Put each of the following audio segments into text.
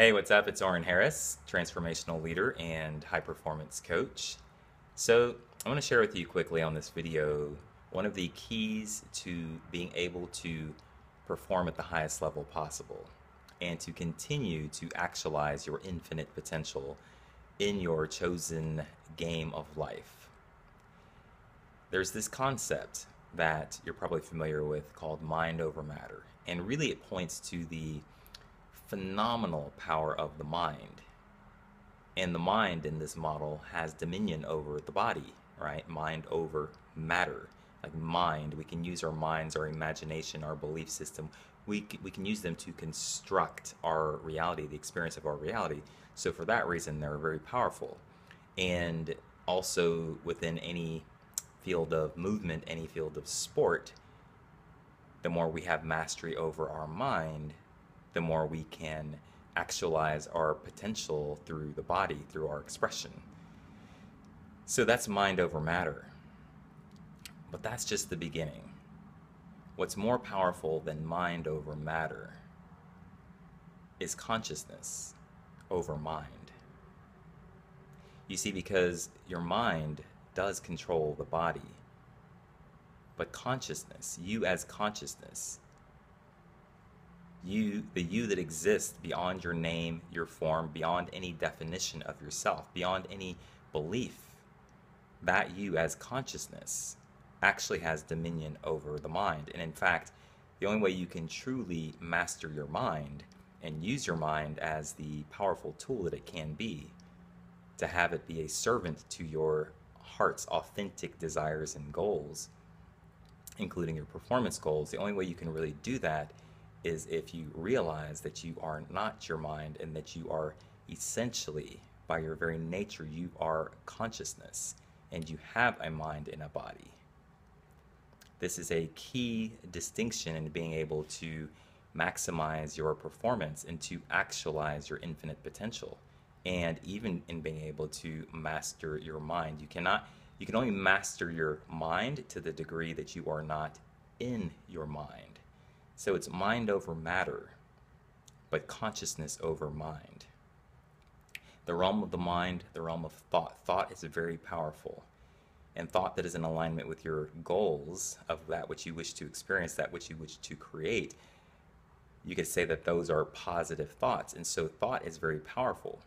Hey, what's up? It's Oren Harris, transformational leader and high performance coach. So, I want to share with you quickly on this video one of the keys to being able to perform at the highest level possible and to continue to actualize your infinite potential in your chosen game of life. There's this concept that you're probably familiar with called mind over matter, and really it points to the phenomenal power of the mind. And the mind in this model has dominion over the body, right? Mind over matter. Like mind, we can use our minds, our imagination, our belief system. We, we can use them to construct our reality, the experience of our reality. So, for that reason, they're very powerful. And also, within any field of movement, any field of sport, the more we have mastery over our mind, the more we can actualize our potential through the body, through our expression. So that's mind over matter. But that's just the beginning. What's more powerful than mind over matter is consciousness over mind. You see, because your mind does control the body, but consciousness, you as consciousness, you, the you that exists beyond your name, your form, beyond any definition of yourself, beyond any belief, that you as consciousness actually has dominion over the mind. And in fact, the only way you can truly master your mind and use your mind as the powerful tool that it can be, to have it be a servant to your heart's authentic desires and goals, including your performance goals, the only way you can really do that is if you realize that you are not your mind and that you are essentially, by your very nature, you are consciousness and you have a mind and a body. This is a key distinction in being able to maximize your performance and to actualize your infinite potential. And even in being able to master your mind, you cannot, you can only master your mind to the degree that you are not in your mind. So it's mind over matter, but consciousness over mind. The realm of the mind, the realm of thought. Thought is very powerful. And thought that is in alignment with your goals of that which you wish to experience, that which you wish to create, you could say that those are positive thoughts. And so thought is very powerful.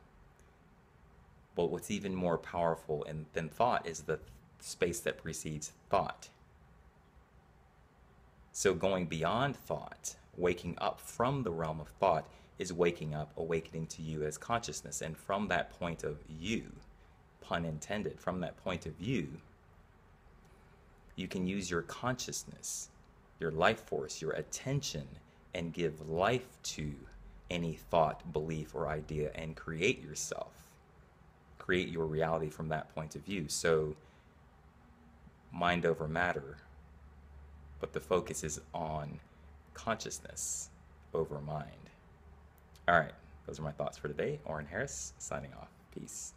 But what's even more powerful in, than thought is the space that precedes thought. So going beyond thought, waking up from the realm of thought, is waking up, awakening to you as consciousness. And from that point of view, pun intended, from that point of view, you can use your consciousness, your life force, your attention, and give life to any thought, belief, or idea and create yourself. Create your reality from that point of view. So, mind over matter but the focus is on consciousness over mind. All right, those are my thoughts for today. Oren Harris signing off. Peace.